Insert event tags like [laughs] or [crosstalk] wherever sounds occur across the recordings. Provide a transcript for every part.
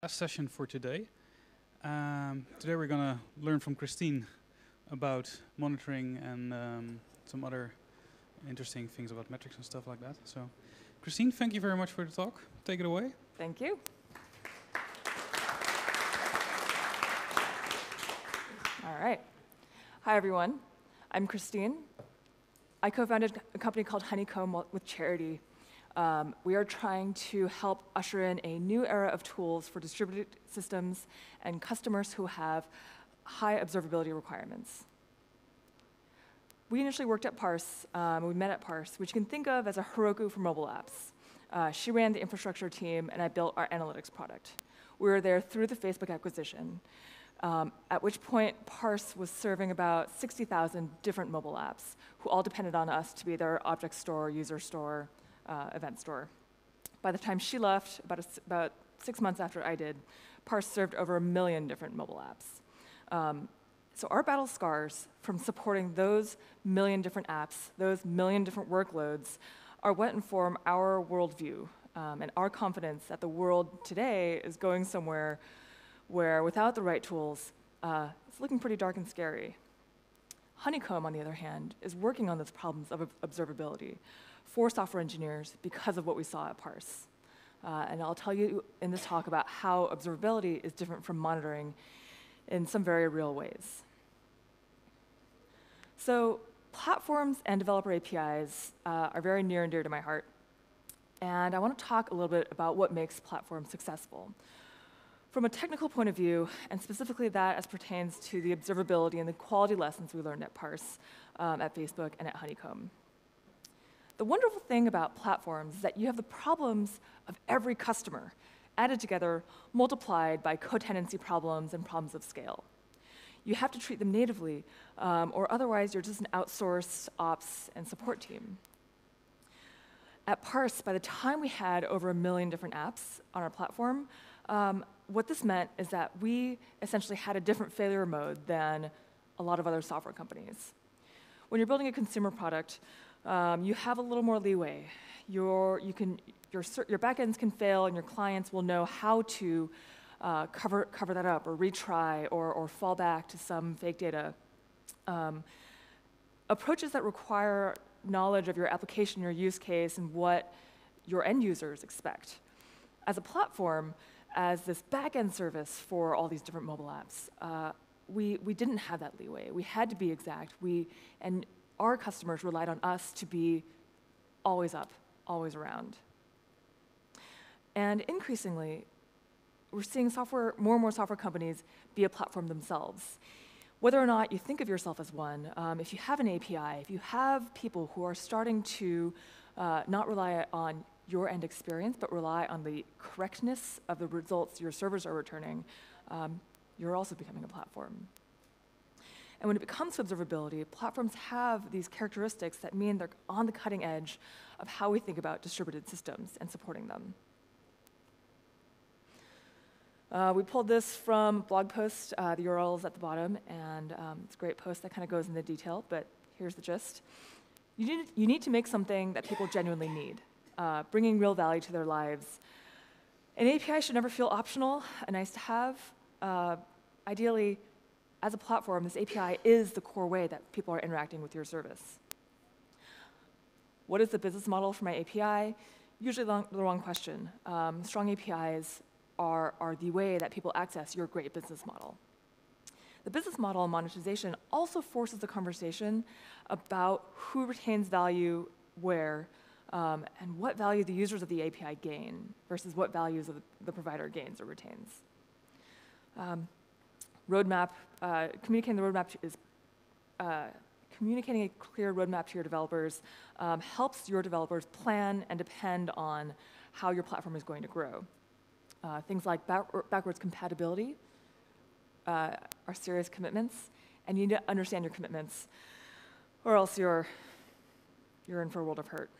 last session for today. Um, today we're going to learn from Christine about monitoring and um, some other interesting things about metrics and stuff like that. So, Christine, thank you very much for the talk. Take it away. Thank you. All right. Hi, everyone. I'm Christine. I co-founded a company called Honeycomb with Charity um, we are trying to help usher in a new era of tools for distributed systems and customers who have high observability requirements. We initially worked at Parse. Um, we met at Parse, which you can think of as a Heroku for mobile apps. Uh, she ran the infrastructure team, and I built our analytics product. We were there through the Facebook acquisition, um, at which point Parse was serving about 60,000 different mobile apps who all depended on us to be their object store, user store, uh, event store. By the time she left, about, a, about six months after I did, Parse served over a million different mobile apps. Um, so our battle scars from supporting those million different apps, those million different workloads, are what inform our worldview um, and our confidence that the world today is going somewhere where, without the right tools, uh, it's looking pretty dark and scary. Honeycomb, on the other hand, is working on those problems of observability, for software engineers because of what we saw at Parse. Uh, and I'll tell you in this talk about how observability is different from monitoring in some very real ways. So platforms and developer APIs uh, are very near and dear to my heart. And I want to talk a little bit about what makes platforms successful. From a technical point of view, and specifically that as pertains to the observability and the quality lessons we learned at Parse, um, at Facebook, and at Honeycomb. The wonderful thing about platforms is that you have the problems of every customer added together, multiplied by co-tenancy problems and problems of scale. You have to treat them natively, um, or otherwise you're just an outsourced ops and support team. At Parse, by the time we had over a million different apps on our platform, um, what this meant is that we essentially had a different failure mode than a lot of other software companies. When you're building a consumer product, um, you have a little more leeway. Your, you can, your, your backends can fail, and your clients will know how to uh, cover, cover that up or retry or, or fall back to some fake data. Um, approaches that require knowledge of your application, your use case, and what your end users expect. As a platform, as this backend service for all these different mobile apps, uh, we, we didn't have that leeway. We had to be exact. We, and our customers relied on us to be always up, always around. And increasingly, we're seeing software, more and more software companies be a platform themselves. Whether or not you think of yourself as one, um, if you have an API, if you have people who are starting to uh, not rely on your end experience, but rely on the correctness of the results your servers are returning, um, you're also becoming a platform. And when it comes to observability, platforms have these characteristics that mean they're on the cutting edge of how we think about distributed systems and supporting them. Uh, we pulled this from blog post. Uh, the URL is at the bottom, and um, it's a great post that kind of goes into detail, but here's the gist. You need, you need to make something that people genuinely need, uh, bringing real value to their lives. An API should never feel optional, a nice to have. Uh, ideally, as a platform, this API is the core way that people are interacting with your service. What is the business model for my API? Usually the wrong question. Um, strong APIs are, are the way that people access your great business model. The business model and monetization also forces the conversation about who retains value where um, and what value the users of the API gain versus what values the, the provider gains or retains. Um, roadmap, uh, communicating the roadmap is uh, communicating a clear roadmap to your developers um, helps your developers plan and depend on how your platform is going to grow. Uh, things like back backwards compatibility uh, are serious commitments, and you need to understand your commitments, or else you're, you're in for a world of hurt.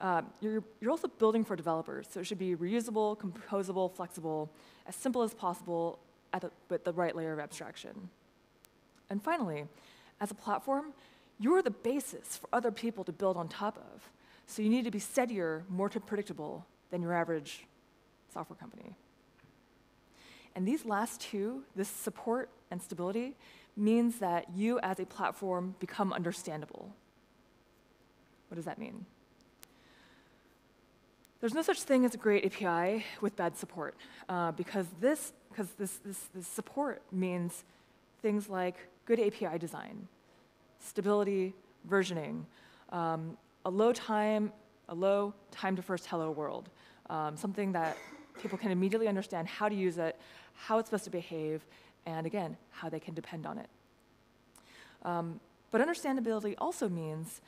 Um, you're, you're also building for developers, so it should be reusable, composable, flexible, as simple as possible, the, with the right layer of abstraction. And finally, as a platform, you're the basis for other people to build on top of. So you need to be steadier, more predictable than your average software company. And these last two, this support and stability, means that you as a platform become understandable. What does that mean? There's no such thing as a great API with bad support, uh, because this, because this, this, this support means things like good API design, stability, versioning, um, a low time, a low time to first hello world, um, something that people can immediately understand how to use it, how it's supposed to behave, and again, how they can depend on it. Um, but understandability also means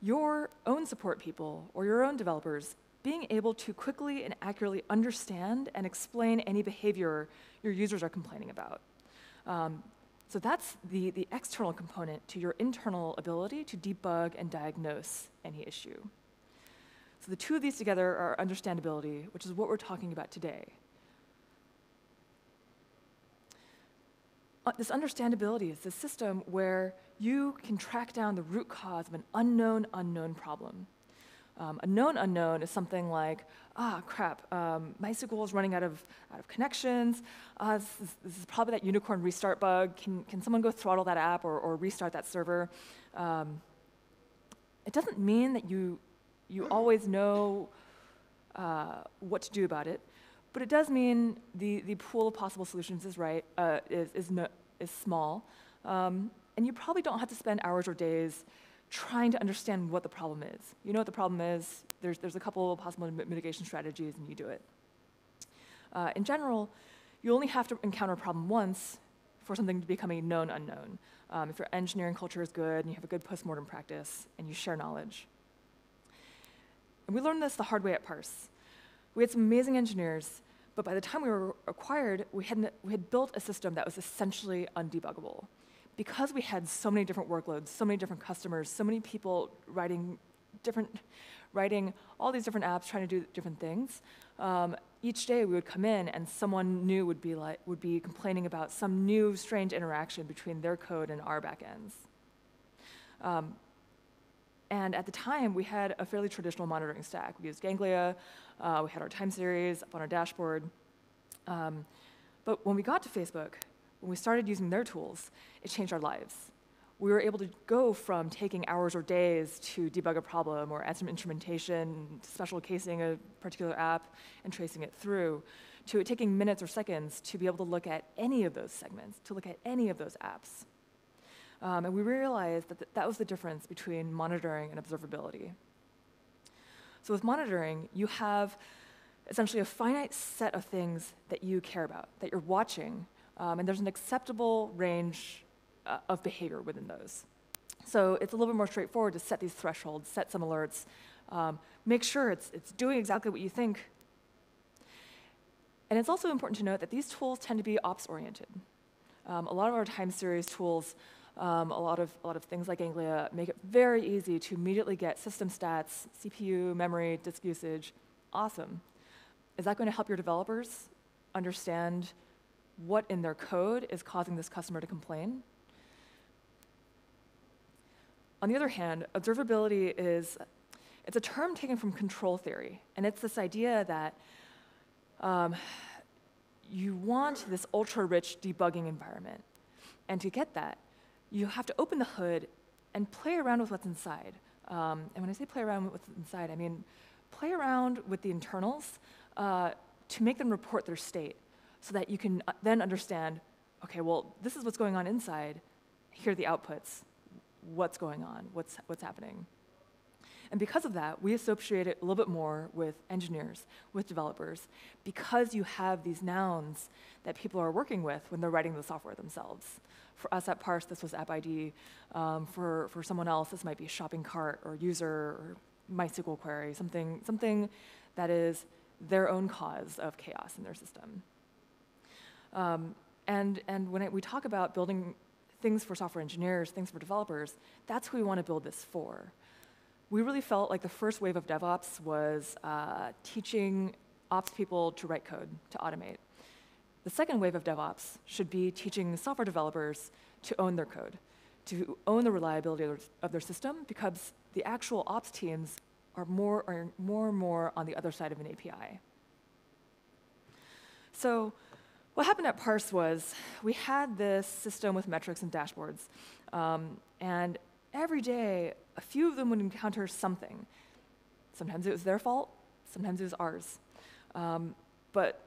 your own support people or your own developers being able to quickly and accurately understand and explain any behavior your users are complaining about. Um, so that's the, the external component to your internal ability to debug and diagnose any issue. So the two of these together are understandability, which is what we're talking about today. Uh, this understandability is a system where you can track down the root cause of an unknown, unknown problem. Um, a known unknown is something like, ah, crap, um, MySQL is running out of, out of connections. Uh, this, is, this, is, probably that unicorn restart bug. Can, can someone go throttle that app or, or restart that server? Um, it doesn't mean that you, you always know uh, what to do about it, but it does mean the, the pool of possible solutions is, right, uh, is, is, no, is small. Um, and you probably don't have to spend hours or days trying to understand what the problem is. You know what the problem is, there's, there's a couple of possible mitigation strategies, and you do it. Uh, in general, you only have to encounter a problem once for something to become a known unknown. Um, if your engineering culture is good, and you have a good postmortem practice, and you share knowledge. And we learned this the hard way at Parse. We had some amazing engineers, but by the time we were acquired, we had, we had built a system that was essentially undebuggable because we had so many different workloads, so many different customers, so many people writing different, writing all these different apps, trying to do different things. Um, each day we would come in and someone new would be like would be complaining about some new strange interaction between their code and our backends. Um, and at the time, we had a fairly traditional monitoring stack. We used Ganglia, uh, we had our time series up on our dashboard. Um, but when we got to Facebook, when we started using their tools, it changed our lives. We were able to go from taking hours or days to debug a problem or add some instrumentation, special casing a particular app, and tracing it through, to it taking minutes or seconds to be able to look at any of those segments, to look at any of those apps. Um, and we realized that th that was the difference between monitoring and observability. So with monitoring, you have essentially a finite set of things that you care about, that you're watching um, and there's an acceptable range uh, of behavior within those. So it's a little bit more straightforward to set these thresholds, set some alerts, um, make sure it's, it's doing exactly what you think. And it's also important to note that these tools tend to be ops-oriented. Um, a lot of our time series tools, um, a, lot of, a lot of things like Ganglia, make it very easy to immediately get system stats, CPU, memory, disk usage. Awesome. Is that going to help your developers understand what in their code is causing this customer to complain. On the other hand, observability is it's a term taken from control theory, and it's this idea that um, you want this ultra-rich debugging environment. And to get that, you have to open the hood and play around with what's inside. Um, and when I say play around with what's inside, I mean play around with the internals uh, to make them report their state so that you can uh, then understand, okay, well, this is what's going on inside. Here are the outputs. What's going on? What's, what's happening? And because of that, we associate it a little bit more with engineers, with developers, because you have these nouns that people are working with when they're writing the software themselves. For us at Parse, this was app ID. Um, for, for someone else, this might be shopping cart or user or MySQL query, something, something that is their own cause of chaos in their system. Um, and, and when it, we talk about building things for software engineers, things for developers, that's who we want to build this for. We really felt like the first wave of DevOps was uh, teaching ops people to write code, to automate. The second wave of DevOps should be teaching software developers to own their code, to own the reliability of their system, because the actual ops teams are more, are more and more on the other side of an API. So What happened at Parse was we had this system with metrics and dashboards, um, and every day a few of them would encounter something. Sometimes it was their fault, sometimes it was ours. Um, but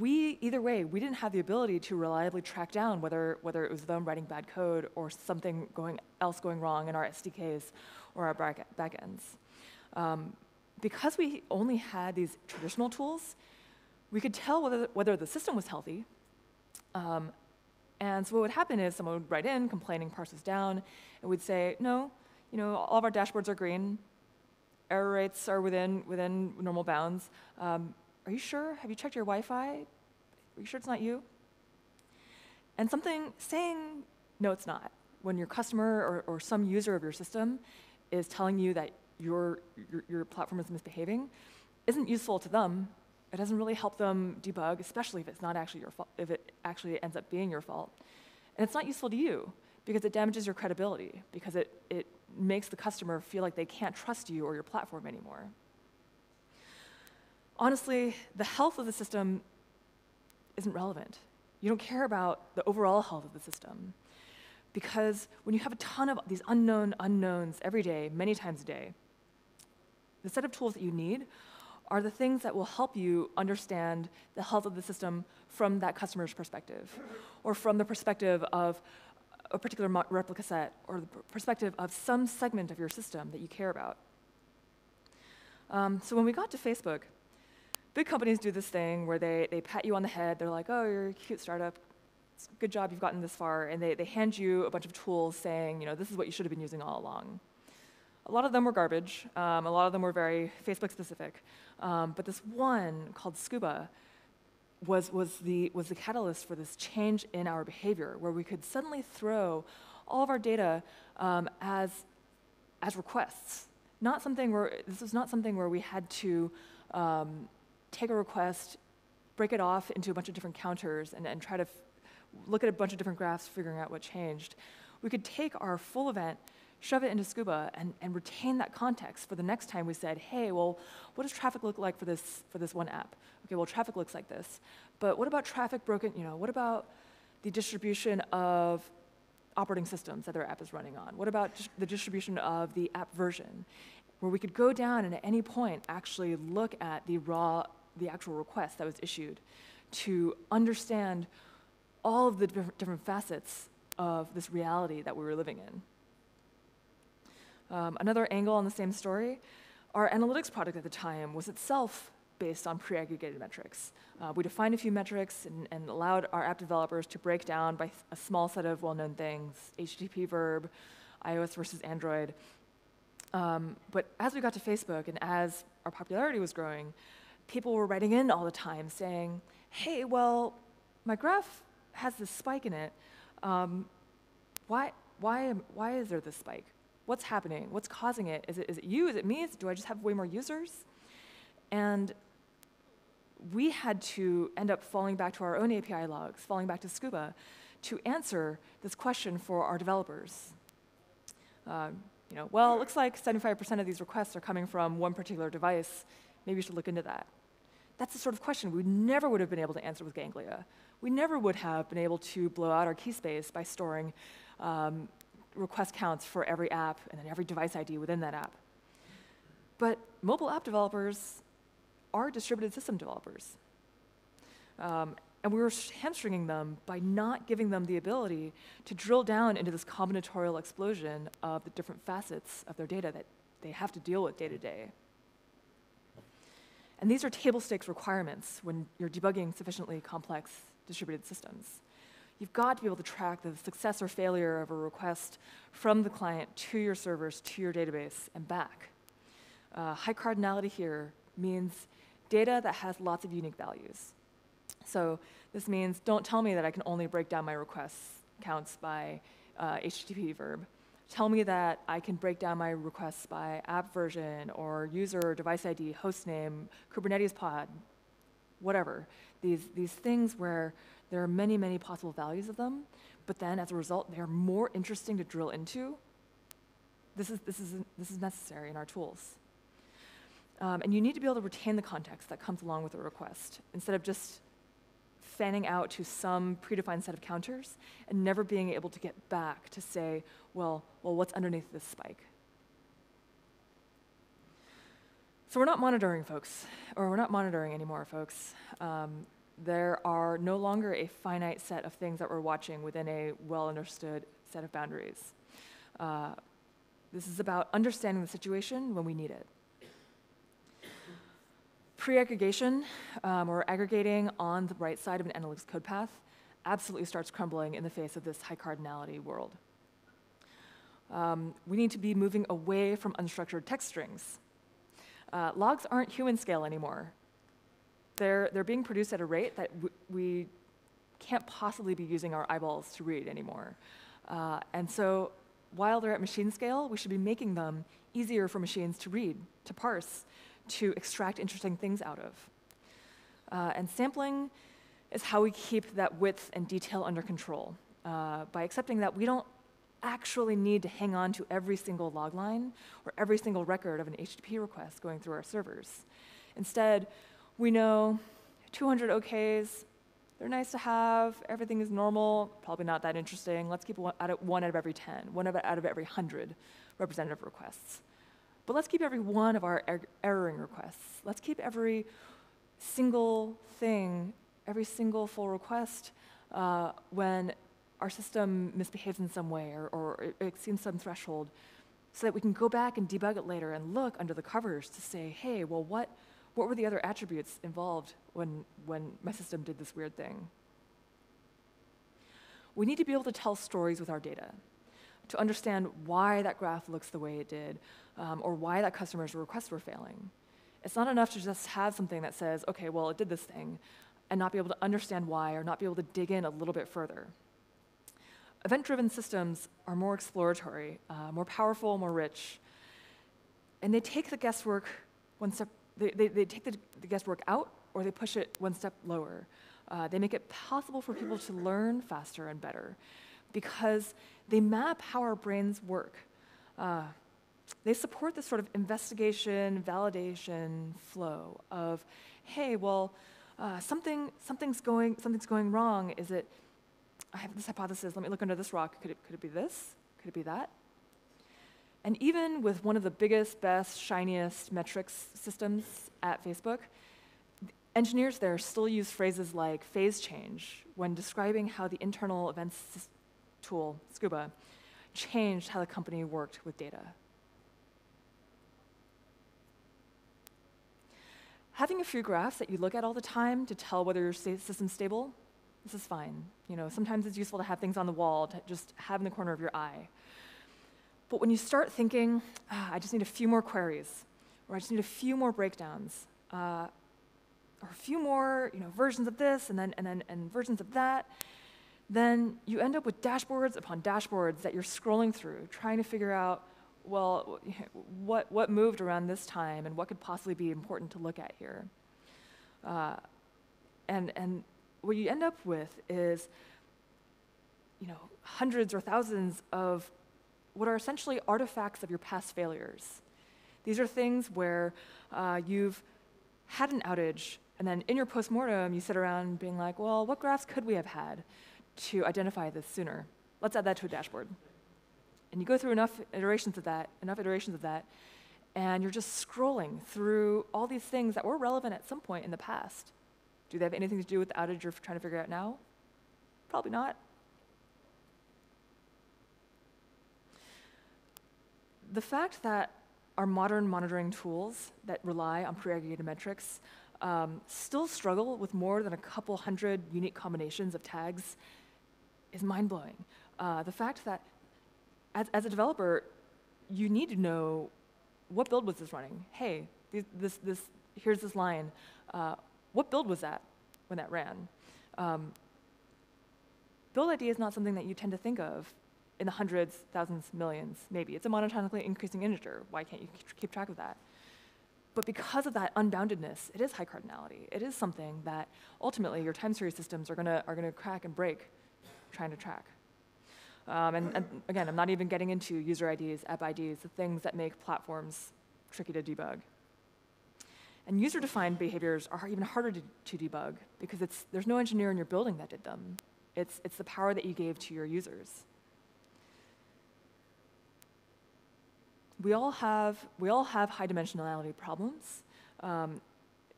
we, either way, we didn't have the ability to reliably track down whether, whether it was them writing bad code or something going, else going wrong in our SDKs or our backends. Um, because we only had these traditional tools, we could tell whether, whether the system was healthy. Um, and so what would happen is someone would write in complaining Parse's down, and we'd say, no, you know, all of our dashboards are green, error rates are within, within normal bounds. Um, are you sure? Have you checked your Wi-Fi? Are you sure it's not you? And something saying, no, it's not, when your customer or, or some user of your system is telling you that your, your, your platform is misbehaving, isn't useful to them. It doesn't really help them debug, especially if it's not actually your fault, if it actually ends up being your fault. And it's not useful to you because it damages your credibility, because it, it makes the customer feel like they can't trust you or your platform anymore. Honestly, the health of the system isn't relevant. You don't care about the overall health of the system. Because when you have a ton of these unknown unknowns every day, many times a day, the set of tools that you need are the things that will help you understand the health of the system from that customer's perspective, or from the perspective of a particular replica set, or the perspective of some segment of your system that you care about. Um, so when we got to Facebook, big companies do this thing where they, they pat you on the head. They're like, oh, you're a cute startup. Good job, you've gotten this far. And they, they hand you a bunch of tools saying, you know, this is what you should have been using all along. A lot of them were garbage. Um, a lot of them were very Facebook specific. Um, but this one called Scuba was, was, the, was the catalyst for this change in our behavior, where we could suddenly throw all of our data um, as, as requests. Not something where, this was not something where we had to um, take a request, break it off into a bunch of different counters, and, and try to look at a bunch of different graphs, figuring out what changed. We could take our full event, shove it into Scuba, and, and retain that context for the next time we said, hey, well, what does traffic look like for this, for this one app? Okay, well, traffic looks like this. But what about traffic broken, you know, what about the distribution of operating systems that their app is running on? What about the distribution of the app version? Where we could go down and at any point actually look at the raw the actual request that was issued to understand all of the different facets of this reality that we were living in. Um, another angle on the same story, our analytics product at the time was itself based on pre-aggregated metrics. Uh, we defined a few metrics and, and, allowed our app developers to break down by a small set of well-known things, HTTP verb, iOS versus Android. Um, but as we got to Facebook and as our popularity was growing, people were writing in all the time saying, hey, well, my graph has this spike in it. Um, why, why, why is there this spike? What's happening? What's causing it? Is it, is it you? Is it me? Do I just have way more users? And we had to end up falling back to our own API logs, falling back to Scuba, to answer this question for our developers. Um, you know, well, it looks like 75% of these requests are coming from one particular device maybe you should look into that. That's the sort of question we never would have been able to answer with Ganglia. We never would have been able to blow out our key space by storing um, request counts for every app and then every device ID within that app. But mobile app developers are distributed system developers. Um, and we were hamstringing them by not giving them the ability to drill down into this combinatorial explosion of the different facets of their data that they have to deal with day to day. And these are table stakes requirements when you're debugging sufficiently complex distributed systems. You've got to be able to track the success or failure of a request from the client to your servers, to your database, and back. Uh, high cardinality here means data that has lots of unique values. So this means don't tell me that I can only break down my requests counts by uh, HTTP verb tell me that I can break down my requests by app version or user, device ID, host name, Kubernetes pod, whatever. These, these things where there are many, many possible values of them, but then as a result, they're more interesting to drill into. This is, this is, this is necessary in our tools. Um, and you need to be able to retain the context that comes along with a request instead of just fanning out to some predefined set of counters and never being able to get back to say, well, well, what's underneath this spike? So we're not monitoring, folks, or we're not monitoring anymore, folks. Um, there are no longer a finite set of things that we're watching within a well understood set of boundaries. Uh, this is about understanding the situation when we need it. Pre-aggregation, um, or aggregating on the right side of an analytics code path, absolutely starts crumbling in the face of this high cardinality world. Um, we need to be moving away from unstructured text strings. Uh, logs aren't human scale anymore. They're, they're being produced at a rate that we can't possibly be using our eyeballs to read anymore. Uh, and so while they're at machine scale, we should be making them easier for machines to read, to parse, to extract interesting things out of. Uh, and sampling is how we keep that width and detail under control uh, by accepting that we don't actually need to hang on to every single log line or every single record of an HTTP request going through our servers. Instead, we know 200 OKs, they're nice to have, everything is normal, probably not that interesting. Let's keep one out of, one out of every 10, one out of every 100 representative requests. But let's keep every one of our er erroring requests. Let's keep every single thing, every single full request uh, when our system misbehaves in some way or, or exceeds some threshold so that we can go back and debug it later and look under the covers to say, hey, well, what, what were the other attributes involved when, when my system did this weird thing? We need to be able to tell stories with our data to understand why that graph looks the way it did, um, or why that customer's requests were failing. It's not enough to just have something that says, okay, well, it did this thing, and not be able to understand why or not be able to dig in a little bit further. Event-driven systems are more exploratory, uh, more powerful, more rich, and they take the guesswork one step, they, they, they take the, the, guesswork out or they push it one step lower. Uh, they make it possible for people to learn faster and better because they map how our brains work. Uh, they support this sort of investigation, validation flow of, hey, well, uh, something, something's, going, something's going wrong. Is it, I have this hypothesis, let me look under this rock. Could it, could it be this? Could it be that? And even with one of the biggest, best, shiniest metrics systems at Facebook, engineers there still use phrases like phase change when describing how the internal events tool, Scuba, changed how the company worked with data. Having a few graphs that you look at all the time to tell whether your system's stable, this is fine. You know, sometimes it's useful to have things on the wall to just have in the corner of your eye. But when you start thinking, ah, I just need a few more queries, or I just need a few more breakdowns, uh, or a few more you know, versions of this and then, and then and versions of that, then you end up with dashboards upon dashboards that you're scrolling through, trying to figure out well, [laughs] what, what moved around this time and what could possibly be important to look at here? Uh, and, and what you end up with is, you know, hundreds or thousands of what are essentially artifacts of your past failures. These are things where uh, you've had an outage, and then in your postmortem, you sit around being like, well, what graphs could we have had to identify this sooner? Let's add that to a dashboard. And you go through enough iterations of that, enough iterations of that, and you're just scrolling through all these things that were relevant at some point in the past. Do they have anything to do with the outage you're trying to figure out now? Probably not. The fact that our modern monitoring tools that rely on pre-aggregated metrics um, still struggle with more than a couple hundred unique combinations of tags is mind-blowing. Uh, the fact that as, as a developer, you need to know what build was this running? Hey, this, this, this here's this line. Uh, what build was that when that ran? Um, build ID is not something that you tend to think of in the hundreds, thousands, millions, maybe. It's a monotonically increasing integer. Why can't you keep track of that? But because of that unboundedness, it is high cardinality. It is something that ultimately your time series systems are gonna, are gonna crack and break trying to track. Um, and, and, again, I'm not even getting into user IDs, app IDs, the things that make platforms tricky to debug. And user-defined behaviors are even harder to, to debug because it's, there's no engineer in your building that did them. It's, it's the power that you gave to your users. We all have, we all have high dimensionality problems um,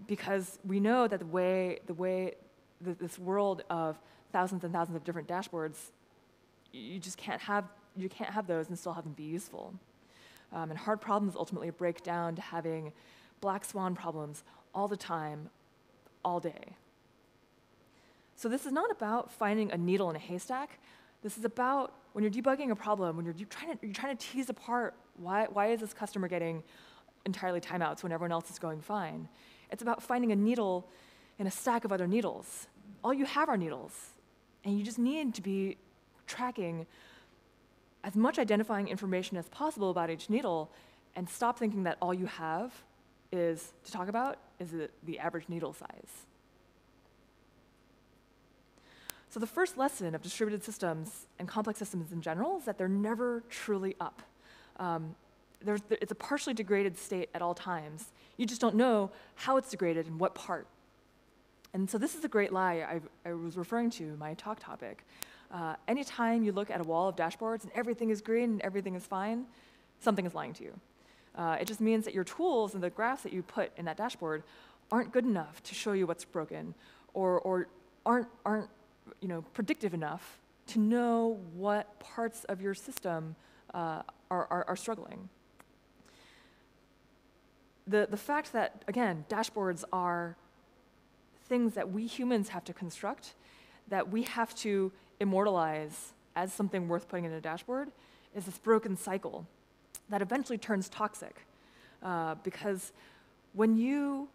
because we know that the way, the way the, this world of thousands and thousands of different dashboards, you just can't have, you can't have those and still have them be useful. Um, and hard problems ultimately break down to having black swan problems all the time, all day. So this is not about finding a needle in a haystack. This is about when you're debugging a problem, when you're, trying, to, you're trying to tease apart why, why is this customer getting entirely timeouts when everyone else is going fine. It's about finding a needle in a stack of other needles. All you have are needles, and you just need to be tracking as much identifying information as possible about each needle and stop thinking that all you have is to talk about is the average needle size. So the first lesson of distributed systems and complex systems in general is that they're never truly up. Um, it's a partially degraded state at all times. You just don't know how it's degraded and what part. And so this is a great lie I, I was referring to, my talk topic. Uh, anytime you look at a wall of dashboards and everything is green and everything is fine, something is lying to you. Uh, it just means that your tools and the graphs that you put in that dashboard aren't good enough to show you what's broken or, or aren't, aren't you know, predictive enough to know what parts of your system uh, are, are, are struggling. The, the fact that, again, dashboards are things that we humans have to construct, that we have to immortalize as something worth putting in a dashboard, is this broken cycle that eventually turns toxic. Uh, because when you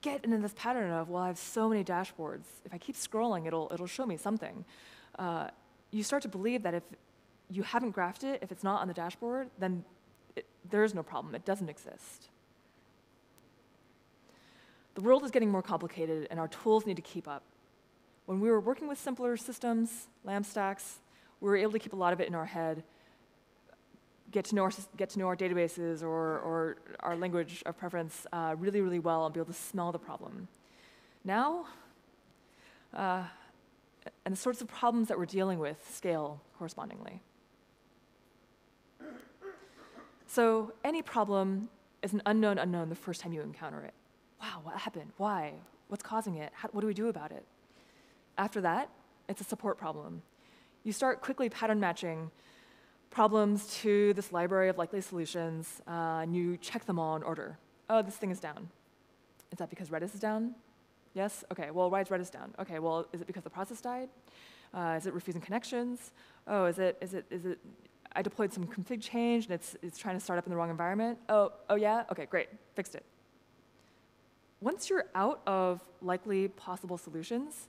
get into this pattern of, well, I have so many dashboards, if I keep scrolling, it'll, it'll show me something, uh, you start to believe that if you haven't graphed it, if it's not on the dashboard, then it, there is no problem. It doesn't exist. The world is getting more complicated, and our tools need to keep up. When we were working with simpler systems, LAMP stacks, we were able to keep a lot of it in our head, get to know our, get to know our databases or, or our language of preference uh, really, really well and be able to smell the problem. Now, uh, and the sorts of problems that we're dealing with scale correspondingly. So any problem is an unknown unknown the first time you encounter it. Wow, what happened? Why? What's causing it? How, what do we do about it? After that, it's a support problem. You start quickly pattern matching problems to this library of likely solutions, uh, and you check them all in order. Oh, this thing is down. Is that because Redis is down? Yes? Okay, well, why is Redis down? Okay, well, is it because the process died? Uh, is it refusing connections? Oh, is it, is it, is it I deployed some config change and it's, it's trying to start up in the wrong environment. Oh, oh yeah? Okay, great, fixed it. Once you're out of likely possible solutions,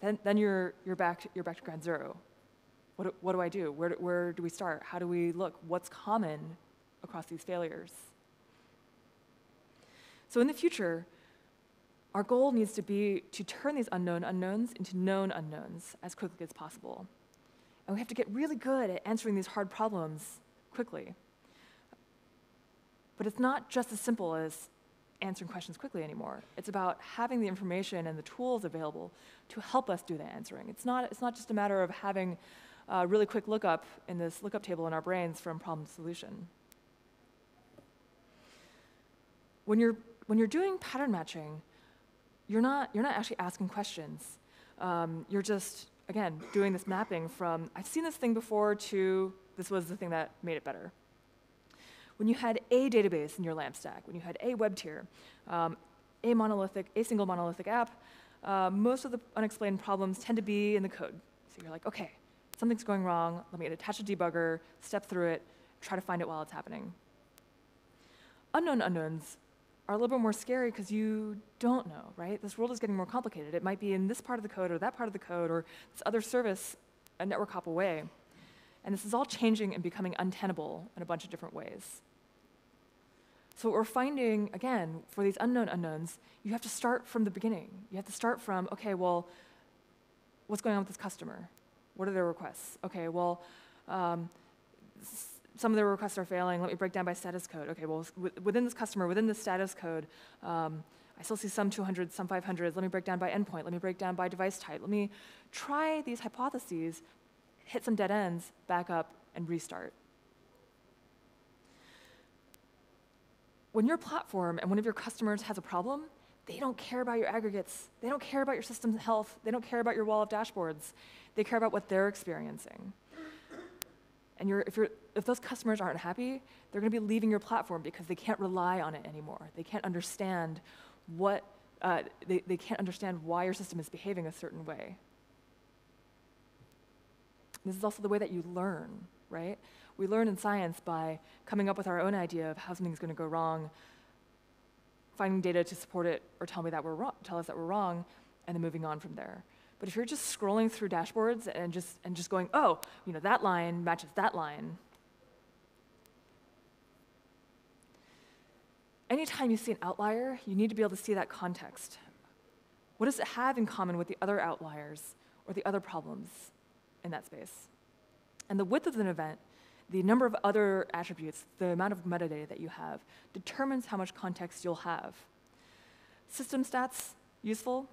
then, then you're, you're, back you're back to ground zero. What, do, what do I do? Where, do? where do we start? How do we look? What's common across these failures? So in the future, our goal needs to be to turn these unknown unknowns into known unknowns as quickly as possible. And we have to get really good at answering these hard problems quickly. But it's not just as simple as answering questions quickly anymore. It's about having the information and the tools available to help us do the answering. It's not, it's not just a matter of having a really quick lookup in this lookup table in our brains from problem solution. When you're, when you're doing pattern matching, you're not, you're not actually asking questions. Um, you're just again, doing this mapping from, I've seen this thing before to, this was the thing that made it better. When you had a database in your LAMP stack, when you had a web tier, um, a monolithic, a single monolithic app, uh, most of the unexplained problems tend to be in the code. So you're like, okay, something's going wrong, let me attach a debugger, step through it, try to find it while it's happening. Unknown unknowns are a little bit more scary because you don't know, right? This world is getting more complicated. It might be in this part of the code or that part of the code or this other service a network hop away. And this is all changing and becoming untenable in a bunch of different ways. So what we're finding, again, for these unknown unknowns, you have to start from the beginning. You have to start from, okay, well, what's going on with this customer? What are their requests? Okay, well, um, some of their requests are failing. Let me break down by status code. Okay, well, within this customer, within the status code, um, I still see some 200s, some 500s. Let me break down by endpoint. Let me break down by device type. Let me try these hypotheses, hit some dead ends, back up, and restart. When your platform and one of your customers has a problem, they don't care about your aggregates. They don't care about your system's health. They don't care about your wall of dashboards. They care about what they're experiencing. And you're, if, you're, if those customers aren't happy, they're going to be leaving your platform because they can't rely on it anymore. They can't understand what, uh, they, they can't understand why your system is behaving a certain way. This is also the way that you learn, right? We learn in science by coming up with our own idea of how something's going to go wrong, finding data to support it or tell me that we're wrong, tell us that we're wrong, and then moving on from there. But if you're just scrolling through dashboards and just, and just going, oh, you know, that line matches that line, anytime you see an outlier, you need to be able to see that context. What does it have in common with the other outliers or the other problems in that space? And the width of an event, the number of other attributes, the amount of metadata that you have, determines how much context you'll have. System stats, useful,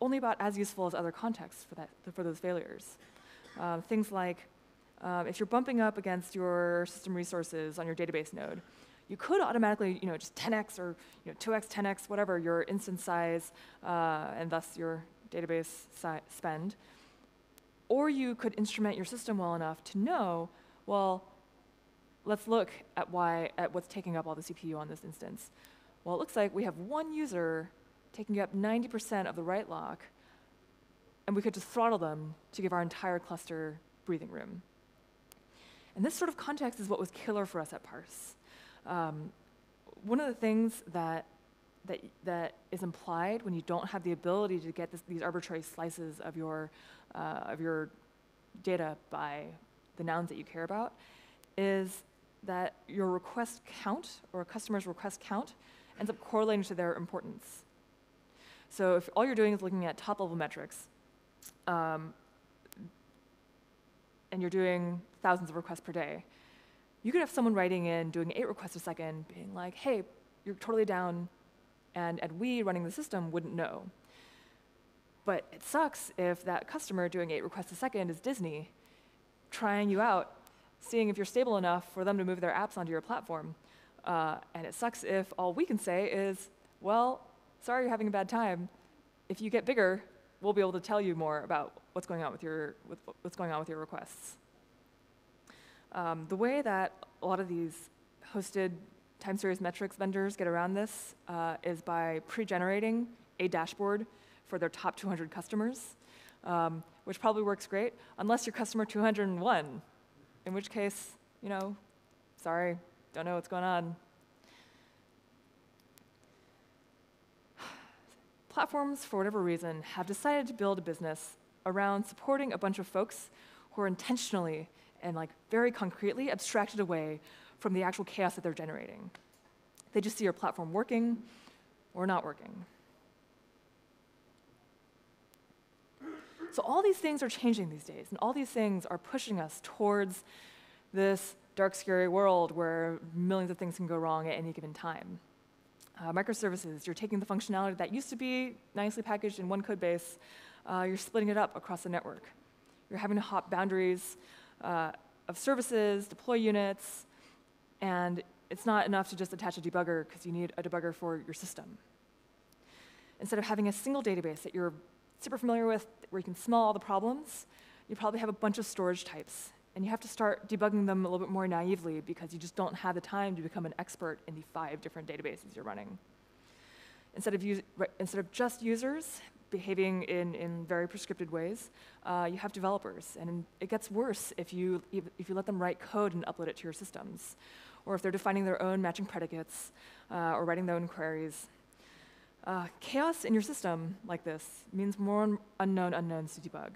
only about as useful as other contexts for, that, for those failures. Um, things like um, if you're bumping up against your system resources on your database node, you could automatically, you know, just 10x or you know, 2x, 10x, whatever your instance size, uh, and thus your database si spend. Or you could instrument your system well enough to know, well, let's look at why at what's taking up all the CPU on this instance. Well, it looks like we have one user taking up 90% of the write lock, and we could just throttle them to give our entire cluster breathing room. And this sort of context is what was killer for us at Parse. Um, one of the things that, that, that is implied when you don't have the ability to get this, these arbitrary slices of your, uh, of your data by the nouns that you care about is that your request count or a customer's request count ends up correlating to their importance. So if all you're doing is looking at top level metrics, um, and you're doing thousands of requests per day, you could have someone writing in, doing eight requests a second, being like, hey, you're totally down, and, and we running the system wouldn't know. But it sucks if that customer doing eight requests a second is Disney, trying you out, seeing if you're stable enough for them to move their apps onto your platform. Uh, and it sucks if all we can say is, well, sorry you're having a bad time. If you get bigger, we'll be able to tell you more about what's going on with your, with, what's going on with your requests. Um, the way that a lot of these hosted time series metrics vendors get around this uh, is by pre-generating a dashboard for their top 200 customers, um, which probably works great, unless you're customer 201, in which case, you know, sorry, don't know what's going on. Platforms, for whatever reason, have decided to build a business around supporting a bunch of folks who are intentionally and like very concretely abstracted away from the actual chaos that they're generating. They just see your platform working or not working. So all these things are changing these days, and all these things are pushing us towards this dark, scary world where millions of things can go wrong at any given time. Uh, microservices, you're taking the functionality that used to be nicely packaged in one code base, uh, you're splitting it up across the network. You're having to hop boundaries uh, of services, deploy units, and it's not enough to just attach a debugger because you need a debugger for your system. Instead of having a single database that you're super familiar with, where you can smell all the problems, you probably have a bunch of storage types and you have to start debugging them a little bit more naively because you just don't have the time to become an expert in the five different databases you're running. Instead of, instead of just users behaving in, in very prescripted ways, uh, you have developers. And it gets worse if you, if you let them write code and upload it to your systems, or if they're defining their own matching predicates uh, or writing their own queries. Uh, chaos in your system like this means more unknown unknowns to debug.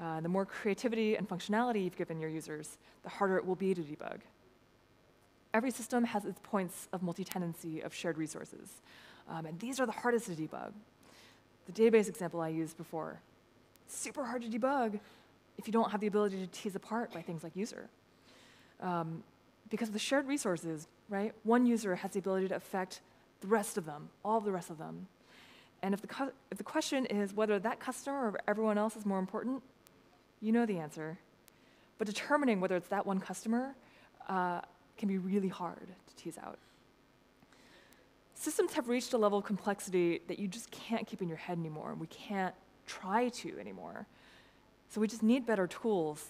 Uh, the more creativity and functionality you've given your users, the harder it will be to debug. Every system has its points of multi-tenancy of shared resources, um, and these are the hardest to debug. The database example I used before, super hard to debug if you don't have the ability to tease apart by things like user. Um, because of the shared resources, right? One user has the ability to affect the rest of them, all of the rest of them. And if the, if the question is whether that customer or everyone else is more important, you know the answer. But determining whether it's that one customer uh, can be really hard to tease out. Systems have reached a level of complexity that you just can't keep in your head anymore, and we can't try to anymore. So we just need better tools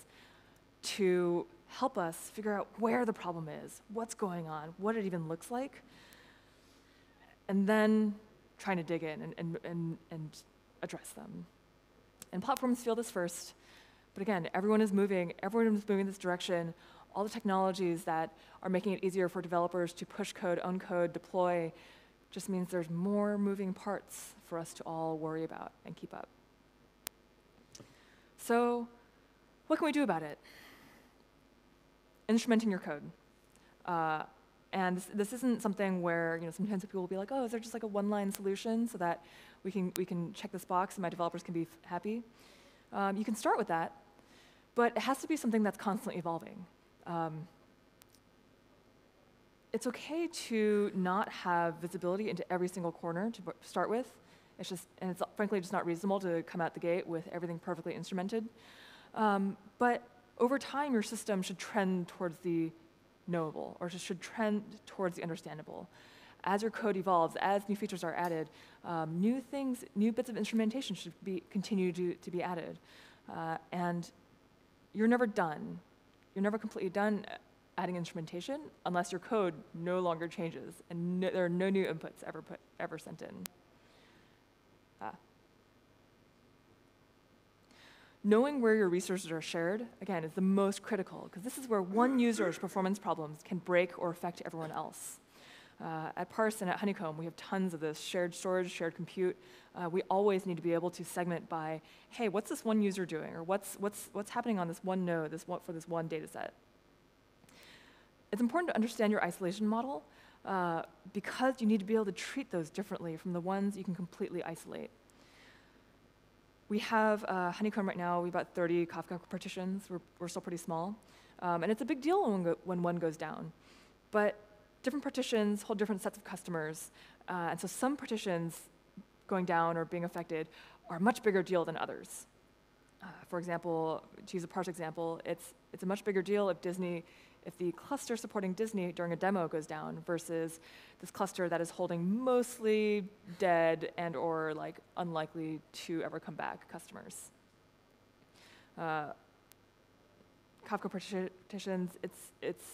to help us figure out where the problem is, what's going on, what it even looks like, and then trying to dig in and, and, and, and address them. And platforms feel this first, but again, everyone is moving, everyone is moving in this direction. All the technologies that are making it easier for developers to push code, own code, deploy, just means there's more moving parts for us to all worry about and keep up. So, what can we do about it? Instrumenting your code. Uh, and this, this, isn't something where you know sometimes people will be like, oh, is there just like a one-line solution so that we can we can check this box and my developers can be happy? Um, you can start with that, but it has to be something that's constantly evolving. Um, it's okay to not have visibility into every single corner to start with. It's just, and it's frankly just not reasonable to come out the gate with everything perfectly instrumented. Um, but over time, your system should trend towards the knowable, or should trend towards the understandable. As your code evolves, as new features are added, um, new things, new bits of instrumentation should be continue to, to be added. Uh, and you're never done. You're never completely done adding instrumentation unless your code no longer changes and no, there are no new inputs ever put ever sent in. Ah. Knowing where your resources are shared, again, is the most critical because this is where one user's performance problems can break or affect everyone else. Uh, at Parse and at Honeycomb, we have tons of this shared storage, shared compute. Uh, we always need to be able to segment by, hey, what's this one user doing? Or what's, what's, what's happening on this one node this one, for this one data set? It's important to understand your isolation model uh, because you need to be able to treat those differently from the ones you can completely isolate. We have uh, Honeycomb right now, we've got 30 Kafka partitions. We're, we're still pretty small. Um, and it's a big deal when when one, goes down. But different partitions hold different sets of customers. Uh, and so some partitions going down or being affected are a much bigger deal than others. Uh, for example, to use a Parse example, it's, it's a much bigger deal if Disney if the cluster supporting Disney during a demo goes down versus this cluster that is holding mostly dead and or like unlikely to ever come back customers. Uh, Kafka partitions, it's, it's,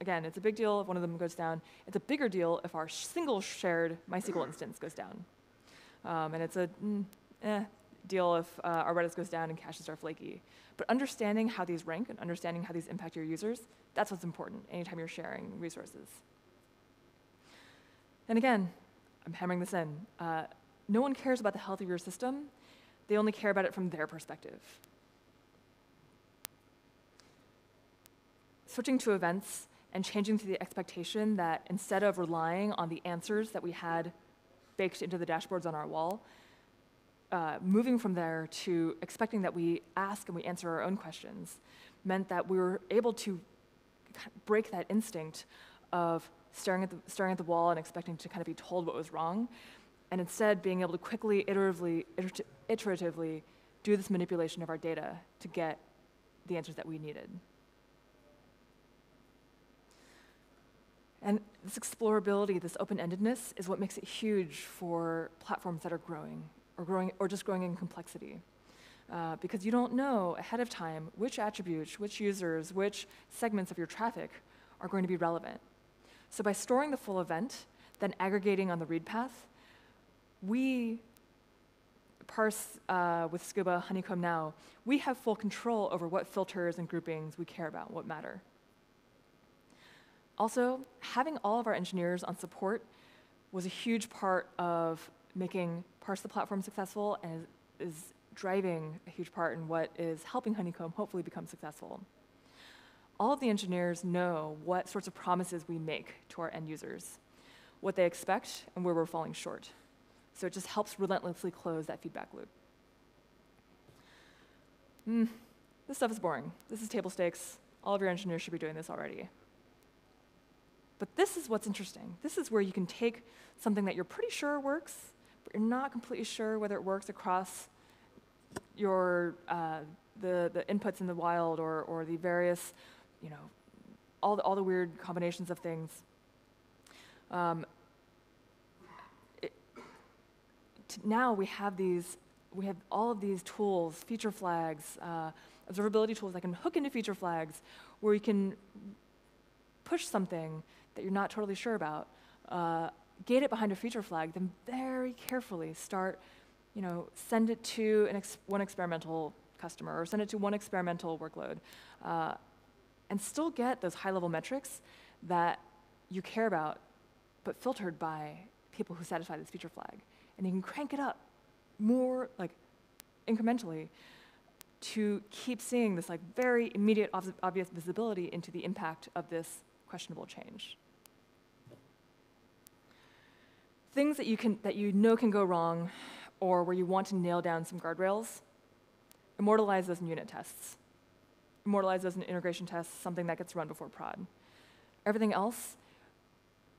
again, it's a big deal if one of them goes down. It's a bigger deal if our single shared MySQL instance goes down. Um, and it's a mm, eh, deal if uh, our Redis goes down and caches are flaky. But understanding how these rank and understanding how these impact your users, that's what's important anytime you're sharing resources. And again, I'm hammering this in. Uh, no one cares about the health of your system. They only care about it from their perspective. Switching to events and changing to the expectation that instead of relying on the answers that we had baked into the dashboards on our wall, uh, moving from there to expecting that we ask and we answer our own questions meant that we were able to break that instinct of staring at, the, staring at the wall and expecting to kind of be told what was wrong, and instead being able to quickly, iteratively, iteratively do this manipulation of our data to get the answers that we needed. And this explorability, this open-endedness, is what makes it huge for platforms that are growing or, growing, or just growing in complexity. Uh, because you don't know ahead of time which attributes, which users, which segments of your traffic are going to be relevant. So by storing the full event, then aggregating on the read path, we parse uh, with Scuba Honeycomb now, we have full control over what filters and groupings we care about, what matter. Also, having all of our engineers on support was a huge part of making Parse the platform successful and is, is driving a huge part in what is helping Honeycomb hopefully become successful. All of the engineers know what sorts of promises we make to our end users, what they expect, and where we're falling short. So it just helps relentlessly close that feedback loop. Mm, this stuff is boring. This is table stakes. All of your engineers should be doing this already. But this is what's interesting. This is where you can take something that you're pretty sure works, but you're not completely sure whether it works across your uh, the the inputs in the wild or or the various, you know, all the all the weird combinations of things. Um, it, now we have these we have all of these tools, feature flags, uh, observability tools that can hook into feature flags, where you can push something that you're not totally sure about, uh, gate it behind a feature flag, then very carefully start, you know, send it to an ex- one experimental customer or send it to one experimental workload, uh, and still get those high-level metrics that you care about, but filtered by people who satisfy this feature flag. And you can crank it up more like incrementally to keep seeing this like very immediate obvious visibility into the impact of this questionable change. Things that you can that you know can go wrong or where you want to nail down some guardrails, immortalize those in unit tests. Immortalize those in integration tests, something that gets run before prod. Everything else,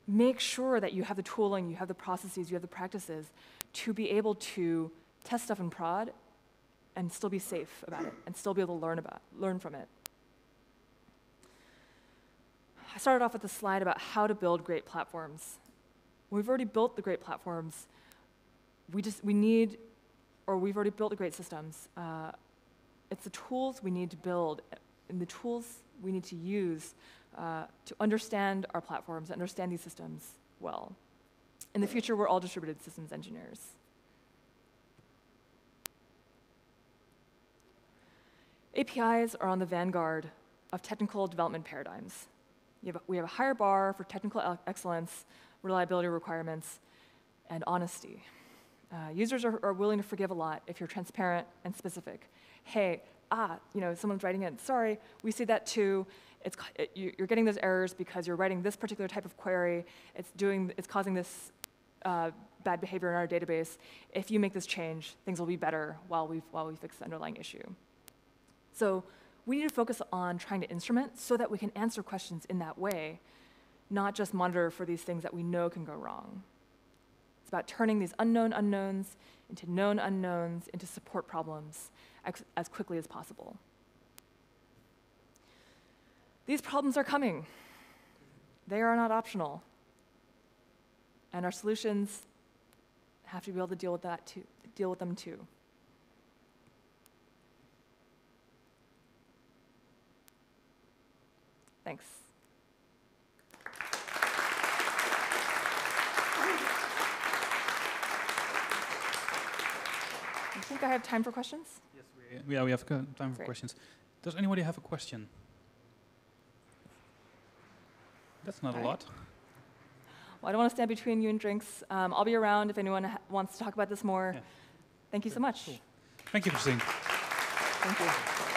make sure that you have the tooling, you have the processes, you have the practices to be able to test stuff in prod and still be safe about it and still be able to learn about learn from it. I started off with a slide about how to build great platforms. We've already built the great platforms. We just we need, or we've already built the great systems. Uh, it's the tools we need to build and the tools we need to use uh, to understand our platforms, understand these systems well. In the future, we're all distributed systems engineers. APIs are on the vanguard of technical development paradigms. Have we have a higher bar for technical excellence, reliability requirements, and honesty. Uh, users are, are, willing to forgive a lot if you're transparent and specific. Hey, ah, you know, someone's writing in, sorry, we see that too. It's, it, you, are getting those errors because you're writing this particular type of query. It's, doing, it's causing this uh, bad behavior in our database. If you make this change, things will be better while we while we fix the underlying issue. So we need to focus on trying to instrument so that we can answer questions in that way, not just monitor for these things that we know can go wrong. It's about turning these unknown unknowns into known unknowns into support problems as, quickly as possible. These problems are coming. They are not optional. And our solutions have to be able to deal with that too, deal with them too. Thanks. I think I have time for questions. Yes, we, yeah, we have time for Great. questions. Does anybody have a question? That's not All a right. lot. Well, I don't want to stand between you and drinks. Um, I'll be around if anyone ha- wants to talk about this more. Yeah. Thank you so much. Cool. Thank you, Christine. Thank you.